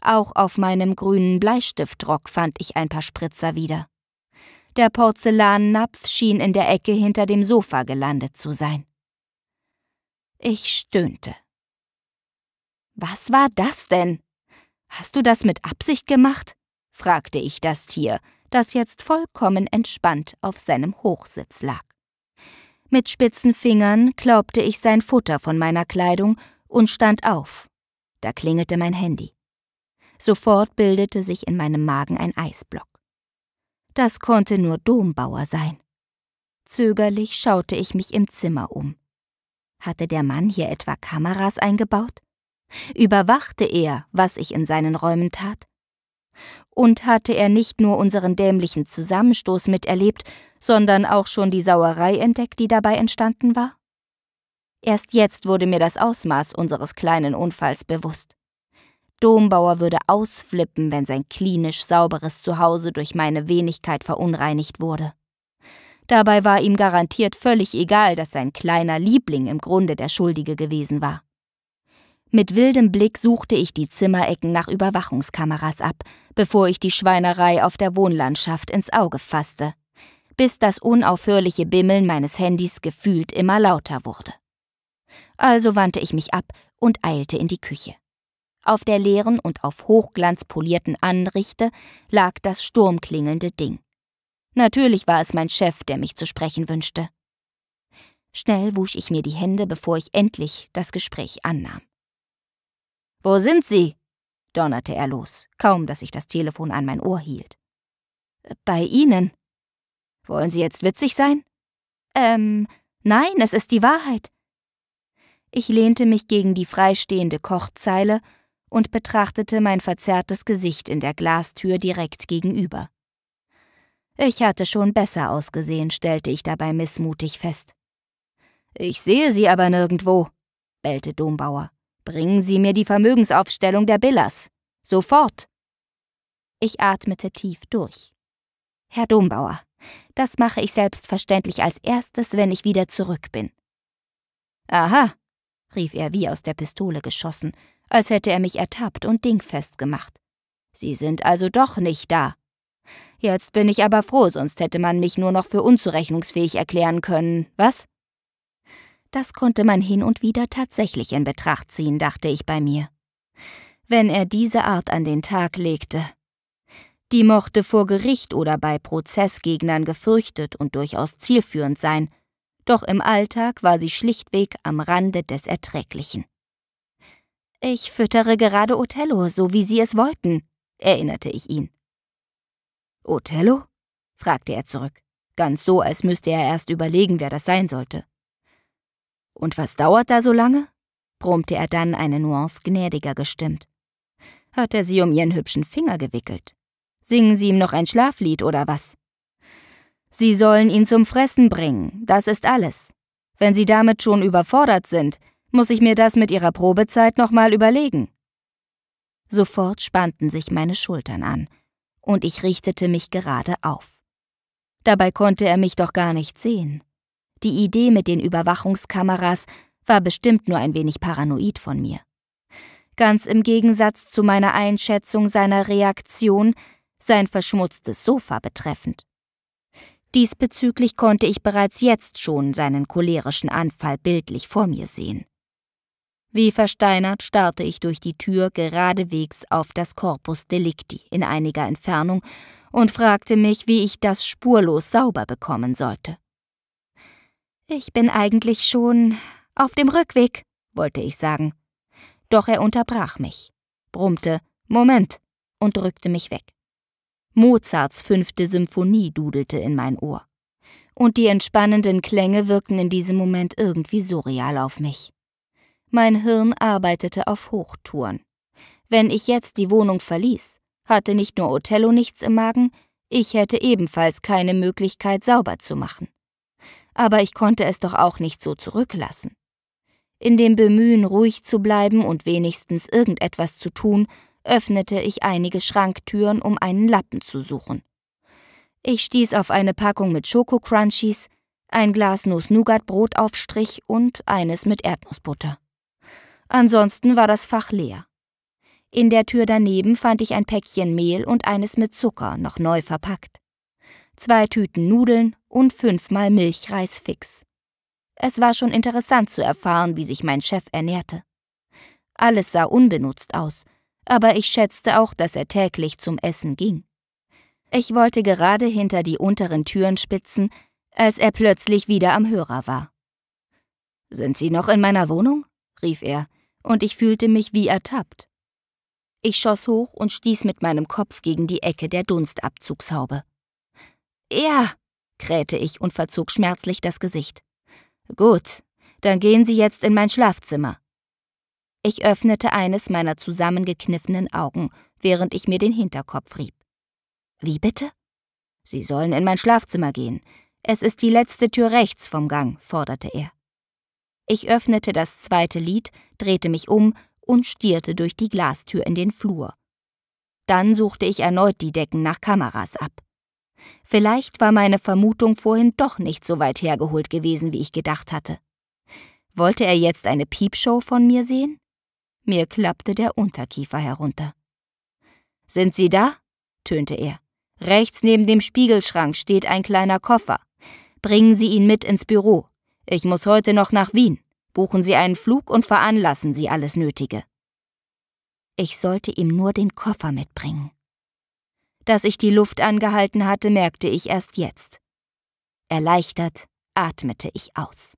Auch auf meinem grünen Bleistiftrock fand ich ein paar Spritzer wieder. Der Porzellannapf schien in der Ecke hinter dem Sofa gelandet zu sein. Ich stöhnte. Was war das denn? Hast du das mit Absicht gemacht? fragte ich das Tier, das jetzt vollkommen entspannt auf seinem Hochsitz lag. Mit spitzen Fingern klaubte ich sein Futter von meiner Kleidung und stand auf. Da klingelte mein Handy. Sofort bildete sich in meinem Magen ein Eisblock. Das konnte nur Dombauer sein. Zögerlich schaute ich mich im Zimmer um. Hatte der Mann hier etwa Kameras eingebaut? Überwachte er, was ich in seinen Räumen tat? Und hatte er nicht nur unseren dämlichen Zusammenstoß miterlebt, sondern auch schon die Sauerei entdeckt, die dabei entstanden war? Erst jetzt wurde mir das Ausmaß unseres kleinen Unfalls bewusst. Dombauer würde ausflippen, wenn sein klinisch sauberes Zuhause durch meine Wenigkeit verunreinigt wurde. Dabei war ihm garantiert völlig egal, dass sein kleiner Liebling im Grunde der Schuldige gewesen war. Mit wildem Blick suchte ich die Zimmerecken nach Überwachungskameras ab, bevor ich die Schweinerei auf der Wohnlandschaft ins Auge fasste, bis das unaufhörliche Bimmeln meines Handys gefühlt immer lauter wurde. Also wandte ich mich ab und eilte in die Küche. Auf der leeren und auf Hochglanz polierten Anrichte lag das sturmklingelnde Ding. Natürlich war es mein Chef, der mich zu sprechen wünschte. Schnell wusch ich mir die Hände, bevor ich endlich das Gespräch annahm. Wo sind Sie? donnerte er los, kaum dass ich das Telefon an mein Ohr hielt. Bei Ihnen. Wollen Sie jetzt witzig sein? Ähm, nein, es ist die Wahrheit. Ich lehnte mich gegen die freistehende Kochzeile und betrachtete mein verzerrtes Gesicht in der Glastür direkt gegenüber. Ich hatte schon besser ausgesehen, stellte ich dabei missmutig fest. Ich sehe Sie aber nirgendwo, bellte Dombauer. Bringen Sie mir die Vermögensaufstellung der Billas. Sofort. Ich atmete tief durch. Herr Dombauer, das mache ich selbstverständlich als erstes, wenn ich wieder zurück bin. Aha, rief er wie aus der Pistole geschossen als hätte er mich ertappt und dingfest gemacht. Sie sind also doch nicht da. Jetzt bin ich aber froh, sonst hätte man mich nur noch für unzurechnungsfähig erklären können, was? Das konnte man hin und wieder tatsächlich in Betracht ziehen, dachte ich bei mir. Wenn er diese Art an den Tag legte. Die mochte vor Gericht oder bei Prozessgegnern gefürchtet und durchaus zielführend sein, doch im Alltag war sie schlichtweg am Rande des Erträglichen. Ich füttere gerade Othello, so wie Sie es wollten, erinnerte ich ihn. Othello? fragte er zurück, ganz so, als müsste er erst überlegen, wer das sein sollte. Und was dauert da so lange? brummte er dann eine Nuance gnädiger gestimmt. Hat er sie um ihren hübschen Finger gewickelt? Singen Sie ihm noch ein Schlaflied oder was? Sie sollen ihn zum Fressen bringen, das ist alles. Wenn Sie damit schon überfordert sind, muss ich mir das mit Ihrer Probezeit nochmal überlegen. Sofort spannten sich meine Schultern an, und ich richtete mich gerade auf. Dabei konnte er mich doch gar nicht sehen. Die Idee mit den Überwachungskameras war bestimmt nur ein wenig paranoid von mir. Ganz im Gegensatz zu meiner Einschätzung seiner Reaktion sein verschmutztes Sofa betreffend. Diesbezüglich konnte ich bereits jetzt schon seinen cholerischen Anfall bildlich vor mir sehen. Wie versteinert starrte ich durch die Tür geradewegs auf das Corpus Delicti in einiger Entfernung und fragte mich, wie ich das spurlos sauber bekommen sollte. Ich bin eigentlich schon auf dem Rückweg, wollte ich sagen. Doch er unterbrach mich, brummte Moment und drückte mich weg. Mozarts fünfte Symphonie dudelte in mein Ohr. Und die entspannenden Klänge wirkten in diesem Moment irgendwie surreal auf mich. Mein Hirn arbeitete auf Hochtouren. Wenn ich jetzt die Wohnung verließ, hatte nicht nur Othello nichts im Magen, ich hätte ebenfalls keine Möglichkeit, sauber zu machen. Aber ich konnte es doch auch nicht so zurücklassen. In dem Bemühen, ruhig zu bleiben und wenigstens irgendetwas zu tun, öffnete ich einige Schranktüren, um einen Lappen zu suchen. Ich stieß auf eine Packung mit Schokocrunchies, ein Glas Nuss-Nougat-Brotaufstrich und eines mit Erdnussbutter. Ansonsten war das Fach leer. In der Tür daneben fand ich ein Päckchen Mehl und eines mit Zucker, noch neu verpackt. Zwei Tüten Nudeln und fünfmal Milchreis fix. Es war schon interessant zu erfahren, wie sich mein Chef ernährte. Alles sah unbenutzt aus, aber ich schätzte auch, dass er täglich zum Essen ging. Ich wollte gerade hinter die unteren Türen spitzen, als er plötzlich wieder am Hörer war. Sind Sie noch in meiner Wohnung? rief er, und ich fühlte mich wie ertappt. Ich schoss hoch und stieß mit meinem Kopf gegen die Ecke der Dunstabzugshaube. Ja, krähte ich und verzog schmerzlich das Gesicht. Gut, dann gehen Sie jetzt in mein Schlafzimmer. Ich öffnete eines meiner zusammengekniffenen Augen, während ich mir den Hinterkopf rieb. Wie bitte? Sie sollen in mein Schlafzimmer gehen. Es ist die letzte Tür rechts vom Gang, forderte er. Ich öffnete das zweite Lied, drehte mich um und stierte durch die Glastür in den Flur. Dann suchte ich erneut die Decken nach Kameras ab. Vielleicht war meine Vermutung vorhin doch nicht so weit hergeholt gewesen, wie ich gedacht hatte. Wollte er jetzt eine Piepshow von mir sehen? Mir klappte der Unterkiefer herunter. Sind Sie da? tönte er. Rechts neben dem Spiegelschrank steht ein kleiner Koffer. Bringen Sie ihn mit ins Büro. Ich muss heute noch nach Wien. Buchen Sie einen Flug und veranlassen Sie alles Nötige. Ich sollte ihm nur den Koffer mitbringen. Dass ich die Luft angehalten hatte, merkte ich erst jetzt. Erleichtert atmete ich aus.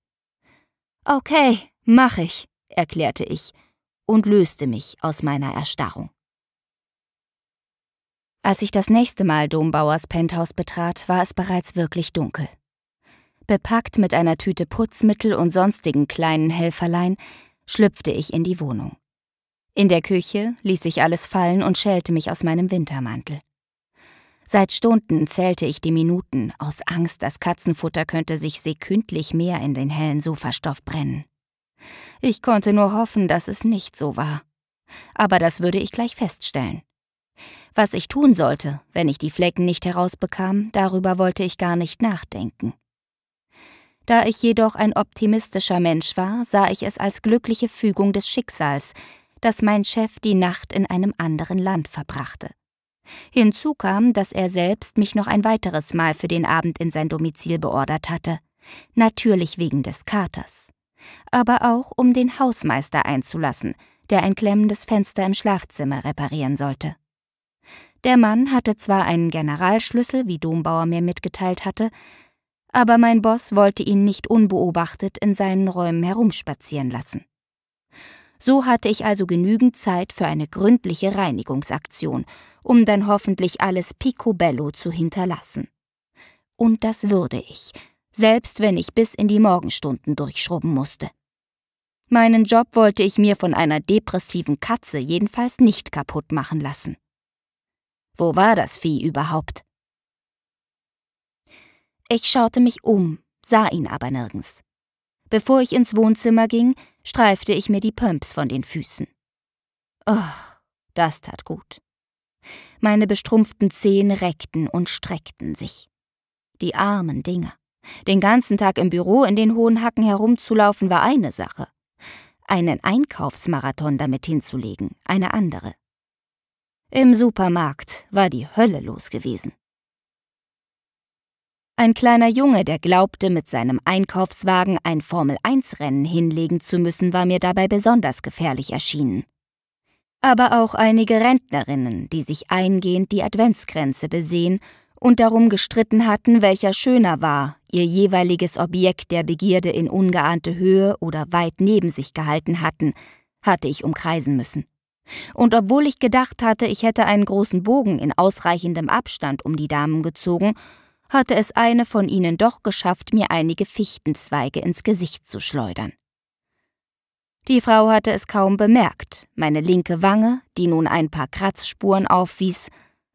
Okay, mach ich, erklärte ich und löste mich aus meiner Erstarrung. Als ich das nächste Mal Dombauers Penthouse betrat, war es bereits wirklich dunkel. Bepackt mit einer Tüte Putzmittel und sonstigen kleinen Helferlein schlüpfte ich in die Wohnung. In der Küche ließ ich alles fallen und schälte mich aus meinem Wintermantel. Seit Stunden zählte ich die Minuten, aus Angst, das Katzenfutter könnte sich sekündlich mehr in den hellen Sofastoff brennen. Ich konnte nur hoffen, dass es nicht so war. Aber das würde ich gleich feststellen. Was ich tun sollte, wenn ich die Flecken nicht herausbekam, darüber wollte ich gar nicht nachdenken. Da ich jedoch ein optimistischer Mensch war, sah ich es als glückliche Fügung des Schicksals, dass mein Chef die Nacht in einem anderen Land verbrachte. Hinzu kam, dass er selbst mich noch ein weiteres Mal für den Abend in sein Domizil beordert hatte, natürlich wegen des Katers, aber auch um den Hausmeister einzulassen, der ein klemmendes Fenster im Schlafzimmer reparieren sollte. Der Mann hatte zwar einen Generalschlüssel, wie Dombauer mir mitgeteilt hatte, aber mein Boss wollte ihn nicht unbeobachtet in seinen Räumen herumspazieren lassen. So hatte ich also genügend Zeit für eine gründliche Reinigungsaktion, um dann hoffentlich alles picobello zu hinterlassen. Und das würde ich, selbst wenn ich bis in die Morgenstunden durchschrubben musste. Meinen Job wollte ich mir von einer depressiven Katze jedenfalls nicht kaputt machen lassen. Wo war das Vieh überhaupt? Ich schaute mich um, sah ihn aber nirgends. Bevor ich ins Wohnzimmer ging, streifte ich mir die Pumps von den Füßen. Oh, das tat gut. Meine bestrumpften Zähne reckten und streckten sich. Die armen Dinger. Den ganzen Tag im Büro in den hohen Hacken herumzulaufen war eine Sache. Einen Einkaufsmarathon damit hinzulegen, eine andere. Im Supermarkt war die Hölle los gewesen. Ein kleiner Junge, der glaubte, mit seinem Einkaufswagen ein Formel-1-Rennen hinlegen zu müssen, war mir dabei besonders gefährlich erschienen aber auch einige Rentnerinnen, die sich eingehend die Adventsgrenze besehen und darum gestritten hatten, welcher schöner war, ihr jeweiliges Objekt der Begierde in ungeahnte Höhe oder weit neben sich gehalten hatten, hatte ich umkreisen müssen. Und obwohl ich gedacht hatte, ich hätte einen großen Bogen in ausreichendem Abstand um die Damen gezogen, hatte es eine von ihnen doch geschafft, mir einige Fichtenzweige ins Gesicht zu schleudern. Die Frau hatte es kaum bemerkt, meine linke Wange, die nun ein paar Kratzspuren aufwies,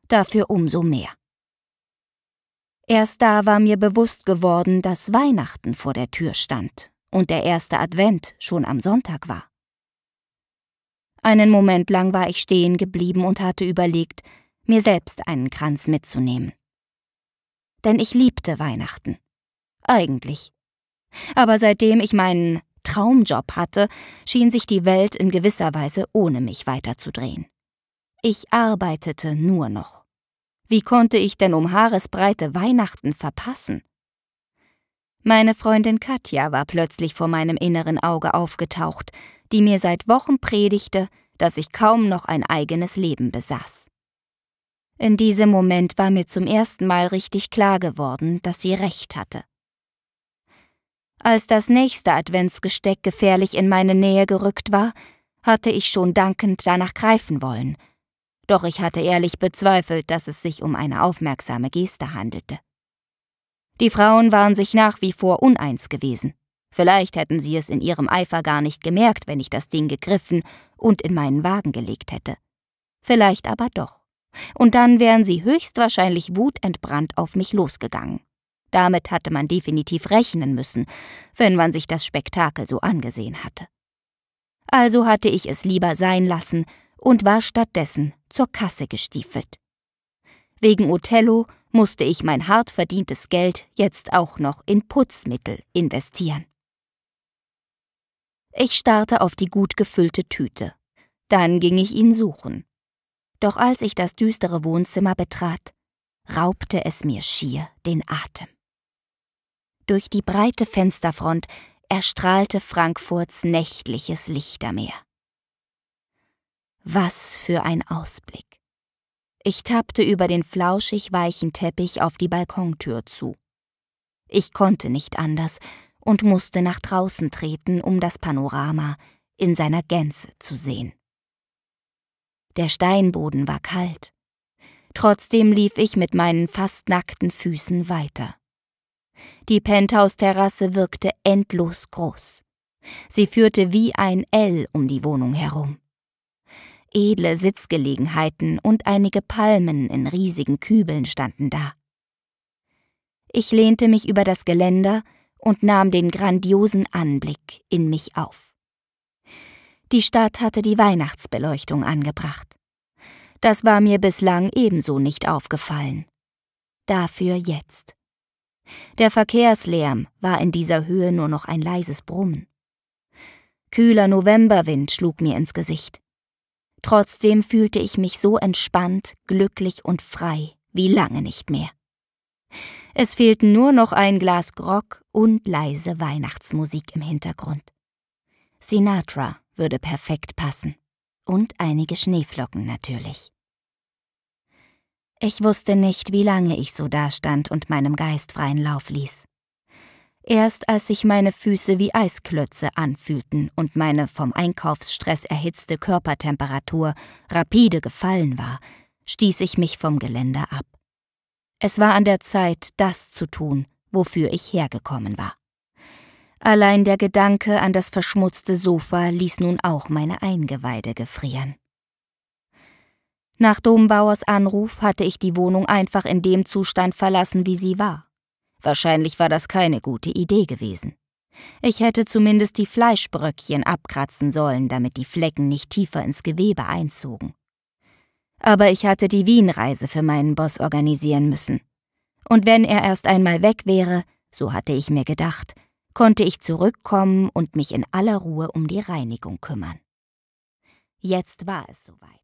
dafür umso mehr. Erst da war mir bewusst geworden, dass Weihnachten vor der Tür stand und der erste Advent schon am Sonntag war. Einen Moment lang war ich stehen geblieben und hatte überlegt, mir selbst einen Kranz mitzunehmen. Denn ich liebte Weihnachten. Eigentlich. Aber seitdem ich meinen Traumjob hatte, schien sich die Welt in gewisser Weise ohne mich weiterzudrehen. Ich arbeitete nur noch. Wie konnte ich denn um Haaresbreite Weihnachten verpassen? Meine Freundin Katja war plötzlich vor meinem inneren Auge aufgetaucht, die mir seit Wochen predigte, dass ich kaum noch ein eigenes Leben besaß. In diesem Moment war mir zum ersten Mal richtig klar geworden, dass sie recht hatte. Als das nächste Adventsgesteck gefährlich in meine Nähe gerückt war, hatte ich schon dankend danach greifen wollen, doch ich hatte ehrlich bezweifelt, dass es sich um eine aufmerksame Geste handelte. Die Frauen waren sich nach wie vor uneins gewesen. Vielleicht hätten sie es in ihrem Eifer gar nicht gemerkt, wenn ich das Ding gegriffen und in meinen Wagen gelegt hätte. Vielleicht aber doch. Und dann wären sie höchstwahrscheinlich wutentbrannt auf mich losgegangen. Damit hatte man definitiv rechnen müssen, wenn man sich das Spektakel so angesehen hatte. Also hatte ich es lieber sein lassen und war stattdessen zur Kasse gestiefelt. Wegen Othello musste ich mein hart verdientes Geld jetzt auch noch in Putzmittel investieren. Ich starrte auf die gut gefüllte Tüte. Dann ging ich ihn suchen. Doch als ich das düstere Wohnzimmer betrat, raubte es mir schier den Atem. Durch die breite Fensterfront erstrahlte Frankfurts nächtliches Lichtermeer. Was für ein Ausblick. Ich tappte über den flauschig weichen Teppich auf die Balkontür zu. Ich konnte nicht anders und musste nach draußen treten, um das Panorama in seiner Gänze zu sehen. Der Steinboden war kalt. Trotzdem lief ich mit meinen fast nackten Füßen weiter. Die Penthouse-Terrasse wirkte endlos groß. Sie führte wie ein L um die Wohnung herum. Edle Sitzgelegenheiten und einige Palmen in riesigen Kübeln standen da. Ich lehnte mich über das Geländer und nahm den grandiosen Anblick in mich auf. Die Stadt hatte die Weihnachtsbeleuchtung angebracht. Das war mir bislang ebenso nicht aufgefallen. Dafür jetzt. Der Verkehrslärm war in dieser Höhe nur noch ein leises Brummen. Kühler Novemberwind schlug mir ins Gesicht. Trotzdem fühlte ich mich so entspannt, glücklich und frei wie lange nicht mehr. Es fehlten nur noch ein Glas Grog und leise Weihnachtsmusik im Hintergrund. Sinatra würde perfekt passen. Und einige Schneeflocken natürlich. Ich wusste nicht, wie lange ich so dastand und meinem Geist freien Lauf ließ. Erst als sich meine Füße wie Eisklötze anfühlten und meine vom Einkaufsstress erhitzte Körpertemperatur rapide gefallen war, stieß ich mich vom Geländer ab. Es war an der Zeit, das zu tun, wofür ich hergekommen war. Allein der Gedanke an das verschmutzte Sofa ließ nun auch meine Eingeweide gefrieren. Nach Dombauers Anruf hatte ich die Wohnung einfach in dem Zustand verlassen, wie sie war. Wahrscheinlich war das keine gute Idee gewesen. Ich hätte zumindest die Fleischbröckchen abkratzen sollen, damit die Flecken nicht tiefer ins Gewebe einzogen. Aber ich hatte die Wienreise für meinen Boss organisieren müssen. Und wenn er erst einmal weg wäre, so hatte ich mir gedacht, konnte ich zurückkommen und mich in aller Ruhe um die Reinigung kümmern. Jetzt war es soweit,